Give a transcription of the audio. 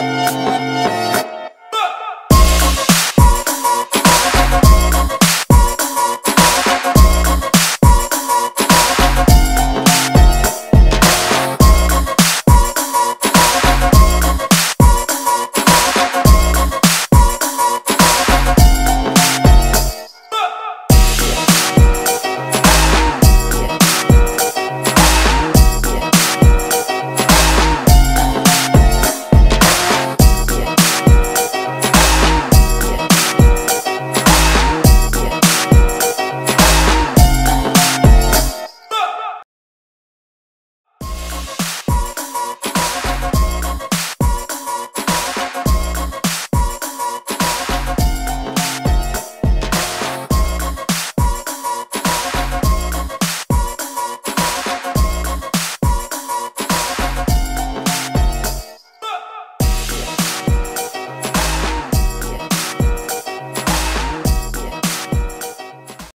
Música